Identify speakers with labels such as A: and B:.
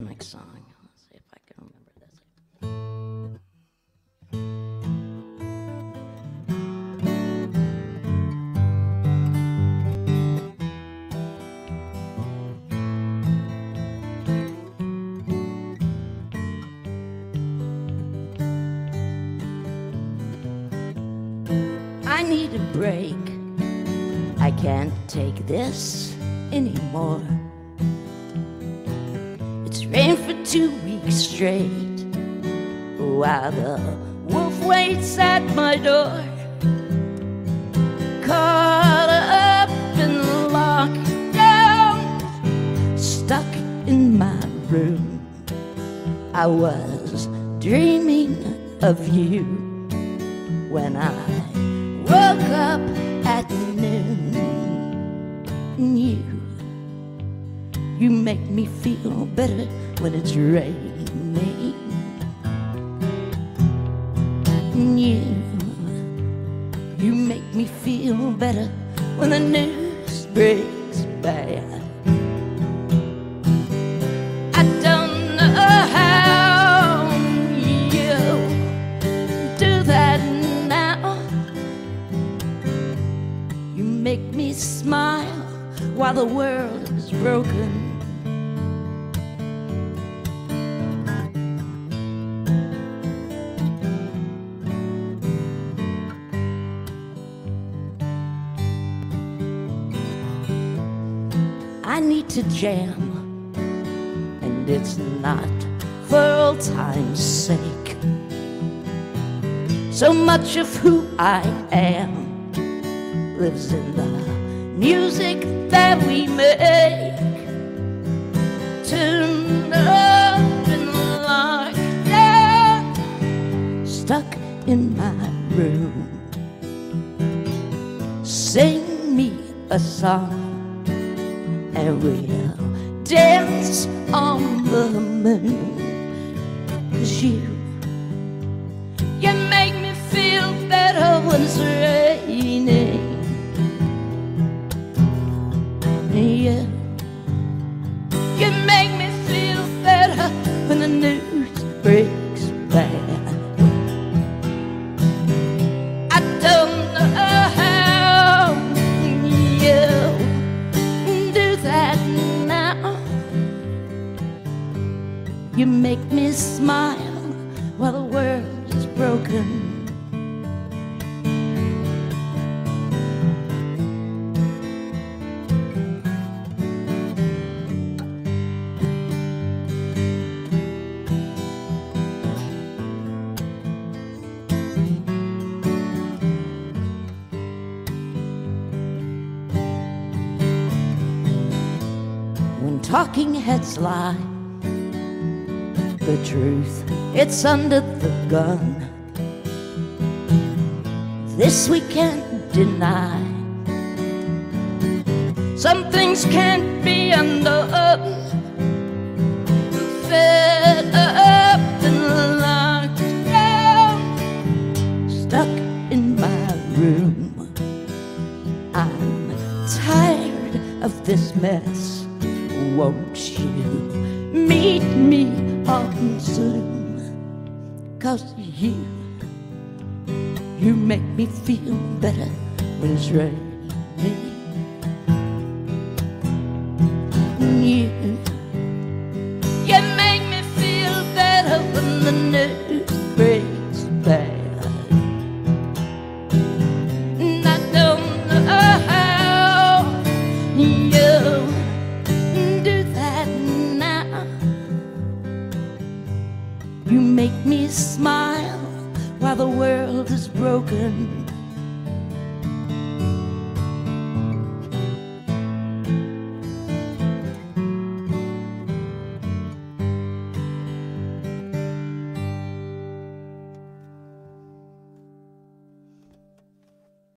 A: Next song. Let's see if I can remember this. I need a break. I can't take this anymore. Rained for two weeks straight while the wolf waits at my door. Caught up in lockdown, stuck in my room. I was dreaming of you when I woke up at noon. You, you make me feel better when it's raining. You, you make me feel better when the news breaks bad. While the world is broken. I need to jam, and it's not for old time's sake. So much of who I am lives in the music that we make. Turned up and locked down, stuck in my room. Sing me a song and we'll dance on the moon. Cause you, you make me feel better when it's you make me feel better when the news breaks bad. I don't know how you do that now. You make me smile while the world is broken. Talking heads lie, the truth, it's under the gun. This we can't deny. Some things can't be undone. Fed up and locked down, stuck in my room. I'm tired of this mess. Won't you meet me on Zoom? Cause you, you make me feel better when it's raining. You, you make me feel better when the news smile while the world is broken.